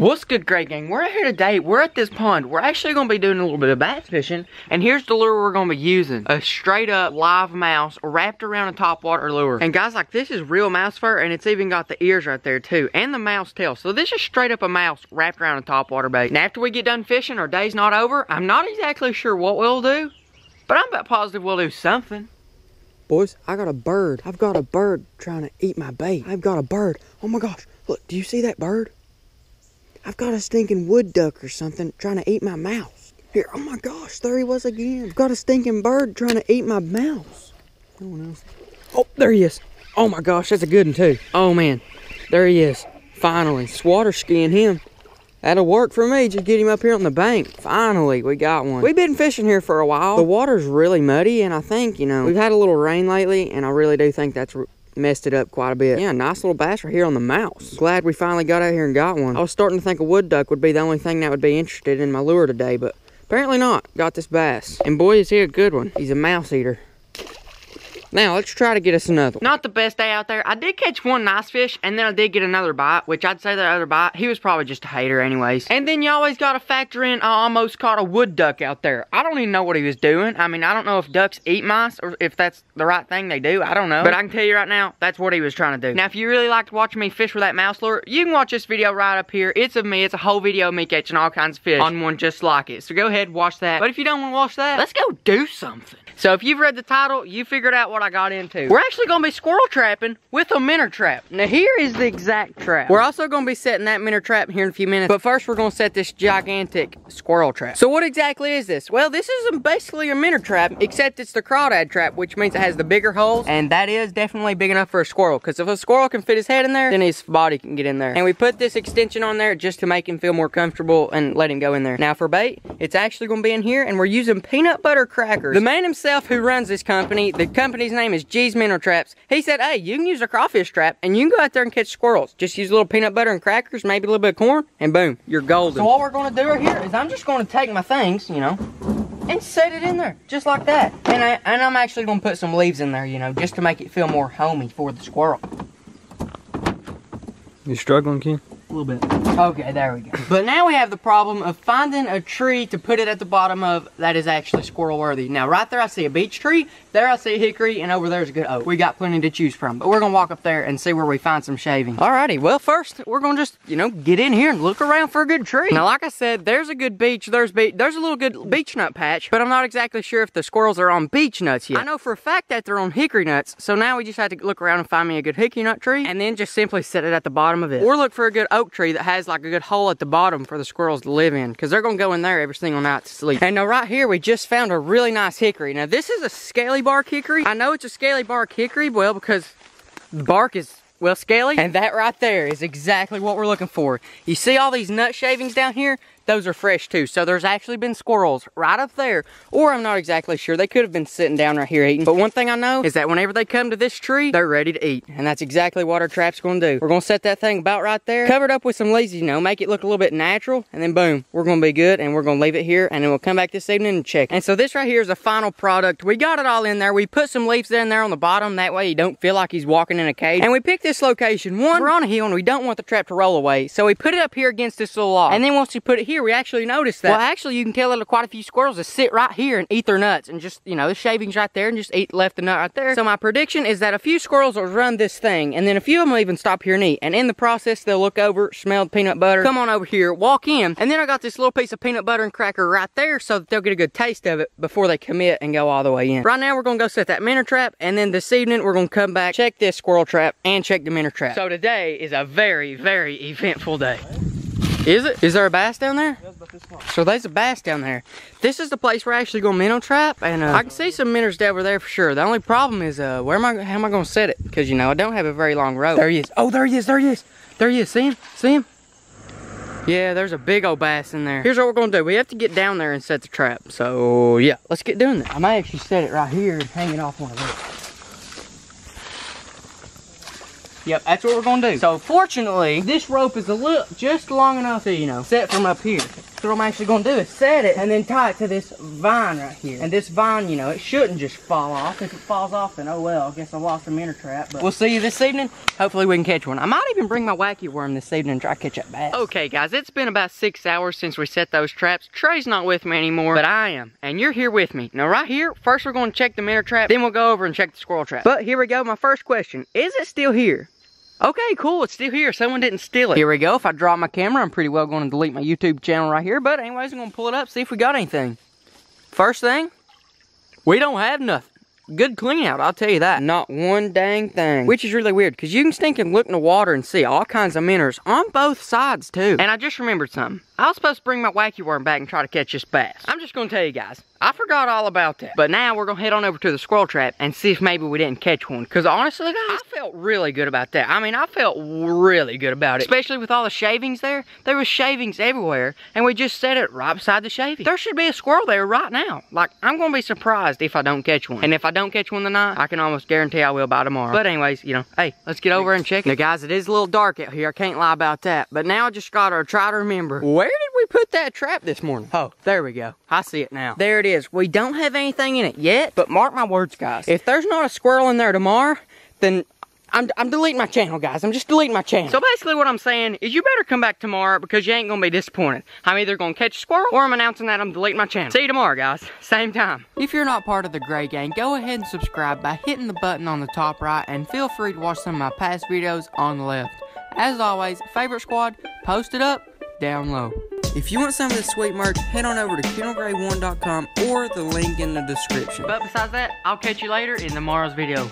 What's good, Gray Gang? We're here today. We're at this pond. We're actually going to be doing a little bit of bass fishing. And here's the lure we're going to be using. A straight up live mouse wrapped around a top water lure. And guys, like this is real mouse fur and it's even got the ears right there too. And the mouse tail. So this is straight up a mouse wrapped around a top water bait. And after we get done fishing, our day's not over. I'm not exactly sure what we'll do. But I'm about positive we'll do something. Boys, I got a bird. I've got a bird trying to eat my bait. I've got a bird. Oh my gosh. Look, do you see that bird? I've got a stinking wood duck or something trying to eat my mouse. Here, oh my gosh, there he was again. I've got a stinking bird trying to eat my mouse. No one else. Oh, there he is. Oh my gosh, that's a good one too. Oh man, there he is. Finally, swatter skin him. That'll work for me. Just get him up here on the bank. Finally, we got one. We've been fishing here for a while. The water's really muddy, and I think, you know, we've had a little rain lately, and I really do think that's messed it up quite a bit. Yeah, nice little bass right here on the mouse. Glad we finally got out here and got one. I was starting to think a wood duck would be the only thing that would be interested in my lure today, but apparently not. Got this bass. And boy, is he a good one. He's a mouse eater. Now, let's try to get us another one. Not the best day out there. I did catch one nice fish, and then I did get another bite, which I'd say that other bite, he was probably just a hater anyways. And then you always got to factor in, I almost caught a wood duck out there. I don't even know what he was doing. I mean, I don't know if ducks eat mice, or if that's the right thing they do. I don't know. But I can tell you right now, that's what he was trying to do. Now, if you really liked watching me fish with that mouse lure, you can watch this video right up here. It's of me. It's a whole video of me catching all kinds of fish on one just like it. So go ahead, watch that. But if you don't want to watch that, let's go do something. So if you've read the title, you figured out what I got into. We're actually gonna be squirrel trapping with a minnow trap. Now here is the exact trap. We're also gonna be setting that minnow trap here in a few minutes, but first we're gonna set this gigantic squirrel trap. So what exactly is this? Well, this is basically a minnow trap, except it's the crawdad trap, which means it has the bigger holes, and that is definitely big enough for a squirrel, because if a squirrel can fit his head in there, then his body can get in there. And we put this extension on there just to make him feel more comfortable and let him go in there. Now for bait, it's actually gonna be in here, and we're using peanut butter crackers. The man himself who runs this company. The company's name is G's Minnow Traps. He said, hey, you can use a crawfish trap and you can go out there and catch squirrels. Just use a little peanut butter and crackers, maybe a little bit of corn, and boom, you're golden. So what we're gonna do right here is I'm just gonna take my things, you know, and set it in there, just like that. And, I, and I'm actually gonna put some leaves in there, you know, just to make it feel more homey for the squirrel. You struggling, Ken? A little bit. Okay, there we go. But now we have the problem of finding a tree to put it at the bottom of that is actually squirrel worthy. Now right there I see a beech tree, there I see a hickory, and over there's a good oak. We got plenty to choose from, but we're gonna walk up there and see where we find some shavings. Alrighty, well first we're gonna just, you know, get in here and look around for a good tree. Now like I said, there's a good beech, there's be there's a little good beech nut patch, but I'm not exactly sure if the squirrels are on beech nuts yet. I know for a fact that they're on hickory nuts, so now we just have to look around and find me a good hickory nut tree, and then just simply set it at the bottom of it. Or look for a good oak tree that has like like a good hole at the bottom for the squirrels to live in because they're going to go in there every single night to sleep. And now right here, we just found a really nice hickory. Now this is a scaly bark hickory. I know it's a scaly bark hickory, well, because the bark is well, scaly. And that right there is exactly what we're looking for. You see all these nut shavings down here? Those are fresh too. So there's actually been squirrels right up there, or I'm not exactly sure. They could have been sitting down right here eating. But one thing I know is that whenever they come to this tree, they're ready to eat. And that's exactly what our trap's gonna do. We're gonna set that thing about right there, covered up with some leaves, you know, make it look a little bit natural, and then boom, we're gonna be good, and we're gonna leave it here, and then we'll come back this evening and check. And so this right here is a final product. We got it all in there. We put some leaves in there on the bottom, that way you don't feel like he's walking in a cage. And we picked this location. One, we're on a hill, and we don't want the trap to roll away. So we put it up here against this little log. And then once we put it here, we actually noticed that. Well, actually, you can tell that quite a few squirrels that sit right here and eat their nuts and just, you know, the shavings right there and just eat left the nut right there. So my prediction is that a few squirrels will run this thing and then a few of them will even stop here and eat. And in the process, they'll look over, smell the peanut butter, come on over here, walk in, and then I got this little piece of peanut butter and cracker right there so that they'll get a good taste of it before they commit and go all the way in. Right now, we're gonna go set that minnow trap and then this evening, we're gonna come back, check this squirrel trap and check the minnow trap. So today is a very, very eventful day. Is it? Is there a bass down there? So there's a bass down there. This is the place we're actually going to minnow trap, and uh, I can see some minnows down over there for sure. The only problem is, uh, where am I? How am I going to set it? Because you know I don't have a very long rope. There he is. Oh, there he is. There he is. There he is. See him? See him? Yeah, there's a big old bass in there. Here's what we're gonna do. We have to get down there and set the trap. So yeah, let's get doing that. I might actually set it right here and hang it off one of those. Yep, that's what we're gonna do. So fortunately, this rope is a little, just long enough to, you know, set from up here. So what I'm actually gonna do is set it and then tie it to this vine right here. And this vine, you know, it shouldn't just fall off. If it falls off, then oh well, I guess I lost a minnow trap. But we'll see you this evening. Hopefully we can catch one. I might even bring my wacky worm this evening and try to catch that bass. Okay guys, it's been about six hours since we set those traps. Trey's not with me anymore, but I am. And you're here with me. Now right here, first we're gonna check the minnow trap, then we'll go over and check the squirrel trap. But here we go, my first question. Is it still here? Okay, cool, it's still here. Someone didn't steal it. Here we go. If I drop my camera, I'm pretty well going to delete my YouTube channel right here. But anyways, I'm going to pull it up, see if we got anything. First thing, we don't have nothing. Good clean out, I'll tell you that. Not one dang thing. Which is really weird, because you can stink and look in the water and see all kinds of minnows on both sides, too. And I just remembered something. I was supposed to bring my wacky worm back and try to catch this bass. I'm just going to tell you guys, I forgot all about that. But now we're going to head on over to the squirrel trap and see if maybe we didn't catch one. Because honestly, guys, I felt really good about that. I mean, I felt really good about it. Especially with all the shavings there. There was shavings everywhere. And we just set it right beside the shaving. There should be a squirrel there right now. Like, I'm going to be surprised if I don't catch one. And if I don't catch one tonight, I can almost guarantee I will by tomorrow. But anyways, you know, hey, let's get over and check it. Now, guys, it is a little dark out here. I can't lie about that. But now I just got to try to remember, where did we put that trap this morning? Oh, there we go. I see it now. There it is. We don't have anything in it yet, but mark my words, guys. If there's not a squirrel in there tomorrow, then I'm, I'm deleting my channel, guys. I'm just deleting my channel. So basically what I'm saying is you better come back tomorrow because you ain't gonna be disappointed. I'm either gonna catch a squirrel or I'm announcing that I'm deleting my channel. See you tomorrow, guys. Same time. If you're not part of the Gray Gang, go ahead and subscribe by hitting the button on the top right and feel free to watch some of my past videos on the left. As always, favorite squad, post it up, down low. If you want some of this sweet merch, head on over to kendallgray1.com or the link in the description. But besides that, I'll catch you later in tomorrow's video.